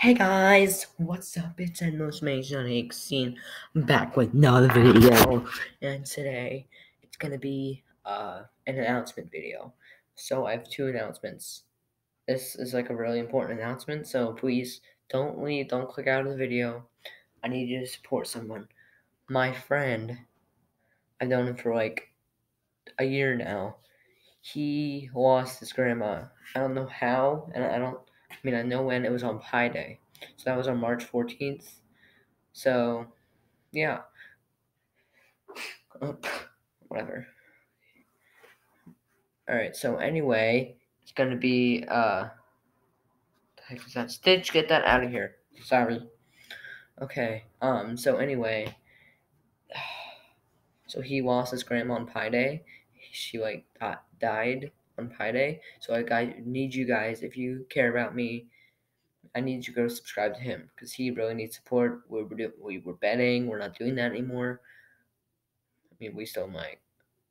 Hey guys, what's up? It's Mason 18 back with another video, and today it's gonna be uh, an announcement video. So I have two announcements. This is like a really important announcement, so please don't leave, don't click out of the video. I need you to support someone. My friend, I've known him for like a year now. He lost his grandma. I don't know how, and I don't I mean, I know when it was on Pi Day. So that was on March 14th. So, yeah. whatever. Alright, so anyway, it's gonna be, uh, is that? Stitch, get that out of here. Sorry. Okay, um, so anyway, so he lost his grandma on Pi Day. She, like, got, died on Pi Day. So I, need you guys, if you care about me, I need you to go subscribe to him because he really needs support. We were we were betting. We're not doing that anymore. I mean, we still might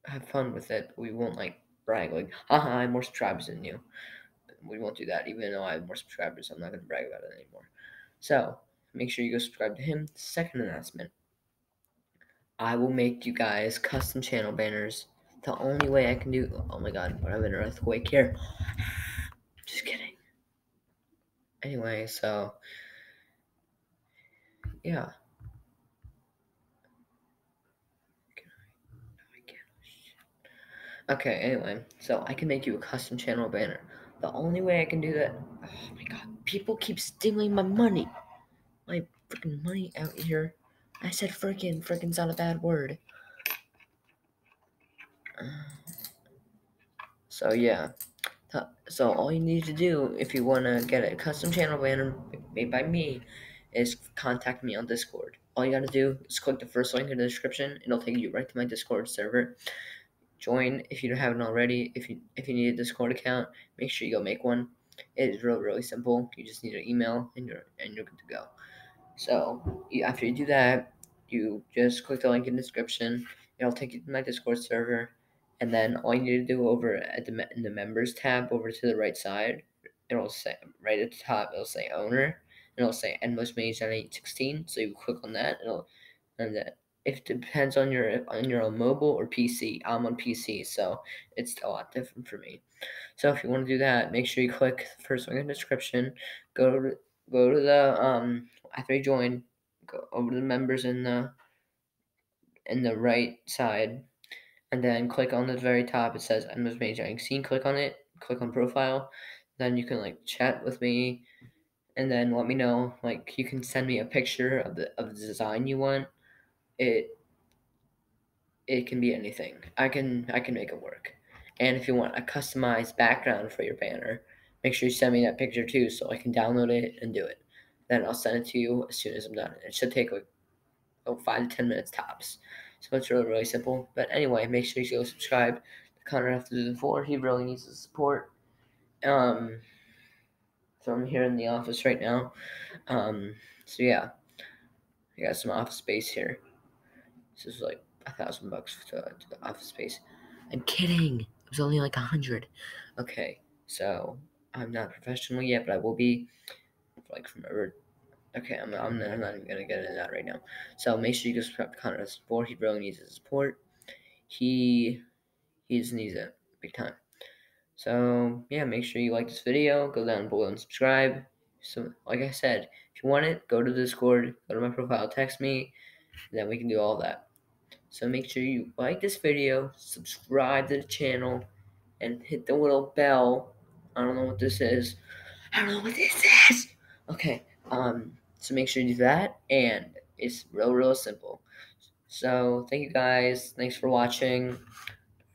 have fun with it, but we won't like brag like, haha, I have more subscribers than you. We won't do that, even though I have more subscribers. I'm not gonna brag about it anymore. So make sure you go subscribe to him. Second announcement. I will make you guys custom channel banners. The only way I can do. Oh my god! What have an earthquake here? Just kidding. Anyway, so yeah. Okay, anyway, so I can make you a custom channel banner. The only way I can do that. Oh my god, people keep stealing my money. My freaking money out here. I said freaking, freaking's not a bad word. So yeah. So all you need to do if you want to get a custom channel banner made by me is contact me on Discord. All you got to do is click the first link in the description. It'll take you right to my Discord server. Join if you haven't already. If you if you need a Discord account, make sure you go make one. It is really really simple. You just need an email and you're and you're good to go. So you, after you do that, you just click the link in the description. It'll take you to my Discord server and then all you need to do over at the in the members tab over to the right side, it'll say right at the top it'll say owner, and it'll say endless eight sixteen. So you click on that, it'll and that if it depends on your on your mobile or PC. I'm on PC, so it's a lot different for me. So if you want to do that, make sure you click the first link in the description. Go to go to the um after you join, go over to the members in the in the right side and then click on the very top. It says I'm Endmost Mage Scene. Click on it. Click on profile. Then you can like chat with me, and then let me know. Like you can send me a picture of the of the design you want. It it can be anything. I can I can make it work. And if you want a customized background for your banner, make sure you send me that picture too, so I can download it and do it. Then I'll send it to you as soon as I'm done. It should take like oh, five to ten minutes tops. So it's really, really simple. But anyway, make sure you go subscribe to Connor after the four. He really needs the support. Um, so I'm here in the office right now. Um, so yeah, I got some office space here. This is like a thousand bucks to, the office space. I'm kidding. It was only like a hundred. Okay, so I'm not professional yet, but I will be like from Okay, I'm, I'm, I'm not even gonna get into that right now. So make sure you go subscribe to Conrad's support. He really needs his support. He he just needs it big time. So yeah, make sure you like this video. Go down below and subscribe. So like I said, if you want it, go to Discord, go to my profile, text me, then we can do all that. So make sure you like this video, subscribe to the channel, and hit the little bell. I don't know what this is. I don't know what this is. Okay. Um, so make sure you do that, and it's real, real simple. So thank you guys. Thanks for watching.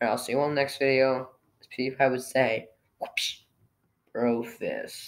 I'll see you on the next video. As I would say, whoosh, bro fist.